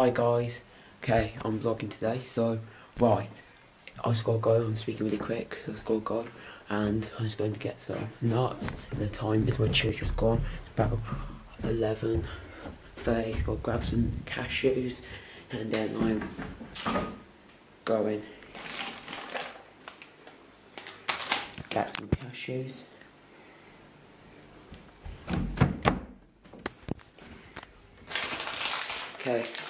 Hi guys, okay, I'm vlogging today, so, right, I just gotta go, I'm speaking really quick, so I just gotta go, and I'm just going to get some nuts, and the time is my church is gone, it's about 11, 30, so gotta grab some cashews, and then I'm going, get some cashews. Okay,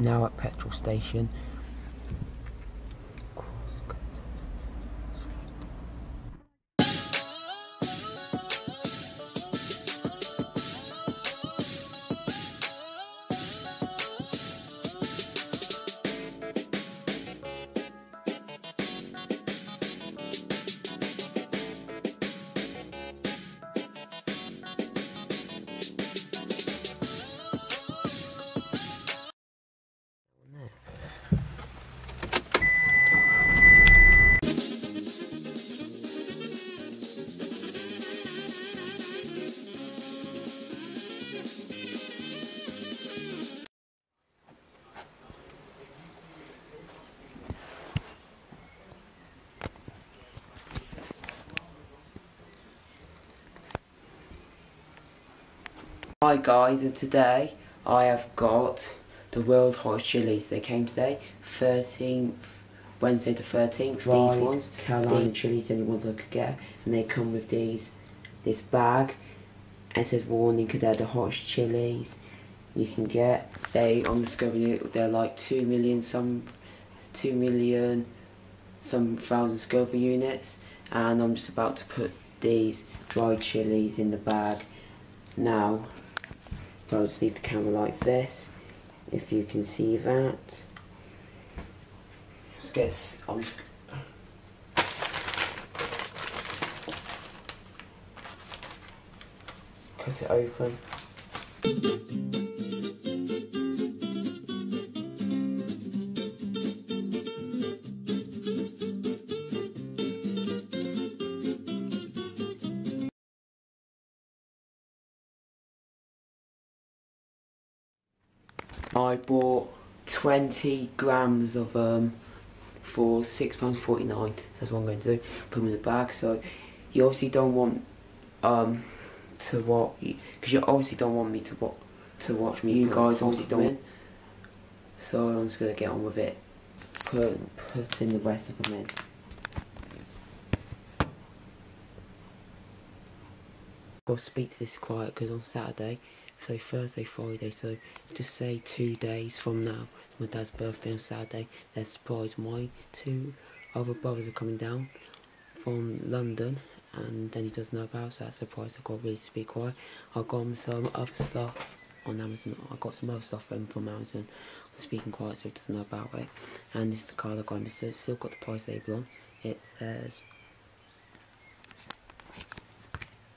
Now at petrol station. Hi guys, and today I have got the World Hot Chilies. They came today, 13th, Wednesday the 13th. Dried these ones, Carolina the chilies, the only ones I could get, and they come with these, this bag, and it says warning, they're the hot chilies you can get. They on Discovery, they're like two million some, two million, some thousand Scoville units, and I'm just about to put these dried chilies in the bag now. So I'll just leave the camera like this, if you can see that. Just get, I'm um, cut it open. I bought 20 grams of um for £6.49. So that's what I'm going to do. Put them in the bag. So you obviously don't want um to watch because you obviously don't want me to watch to watch me. You guys obviously don't. So I'm just gonna get on with it. Put put in the rest of them in. I'll speak to this quiet because on Saturday, so Thursday, Friday, so just say two days from now, my dad's birthday on Saturday, they surprise my two other brothers are coming down from London and then he doesn't know about so that's a surprise. I got really speak quiet. I got him some other stuff on Amazon, I got some other stuff from, Amazon, I'm speaking quiet so he doesn't know about it. And this is the card I got him, it's still got the price label on, it says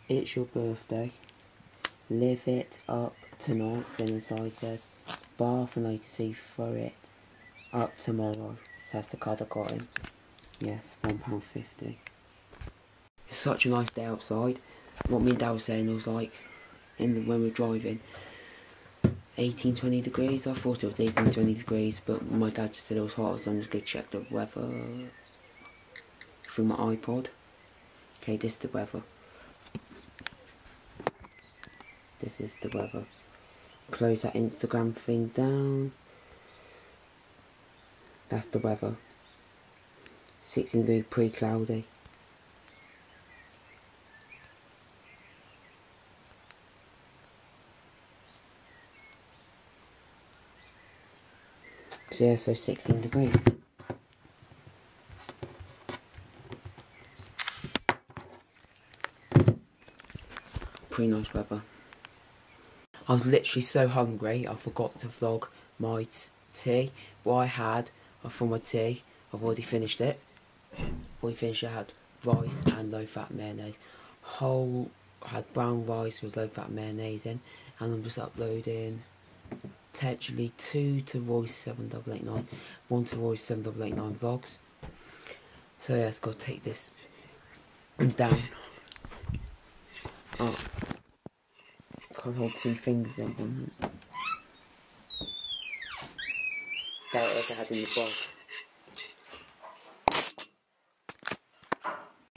it's your birthday. Live it up tonight. Then inside says bath and I can see through it up tomorrow. That's the card I got in. Yes, one pound fifty. It's such a nice day outside. What me and Dad was saying was like in the, when we are driving 18 20 degrees. I thought it was 18 20 degrees, but my dad just said it was hot, so I'm just gonna check the weather through my iPod. Okay, this is the weather. This is the weather. Close that Instagram thing down. That's the weather. 16 degree pre-cloudy. So yeah, so 16 degrees. Pretty nice weather. I was literally so hungry I forgot to vlog my tea. What I had uh, for my tea, I've already finished it. We finished it, I had rice and low fat mayonnaise. Whole had brown rice with low fat mayonnaise in and I'm just uploading potentially two to Rory's 7889, one to Rory's 7889 vlogs. So yeah, let's go take this down. Oh. Can't hold two fingers in one. That was I had in the box.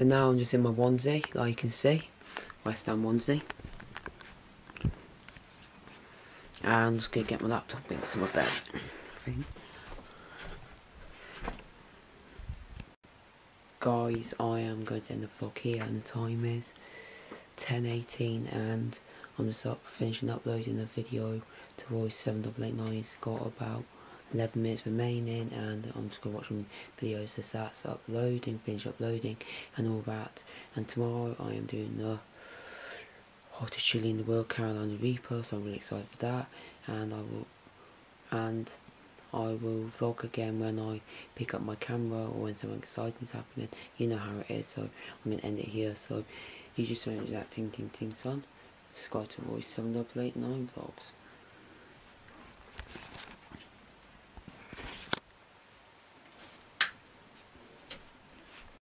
So now I'm just in my onesie, like you can see. West Ham onesie. And I'm just gonna get my laptop into my bed. Guys, I am going to end the vlog here and the time is 10.18 and I'm just up finishing uploading the video to 7889. It's got about 11 minutes remaining and I'm just going to watch some videos as that's uploading, finish uploading and all that. And tomorrow I am doing the hottest chili in the world, Carolina Reaper, so I'm really excited for that. And I will, and I will vlog again when I pick up my camera or when something exciting is happening. You know how it is, so I'm going to end it here. So you just remember that ting ting ting son. Subscribe to Rory's 7889 vlogs.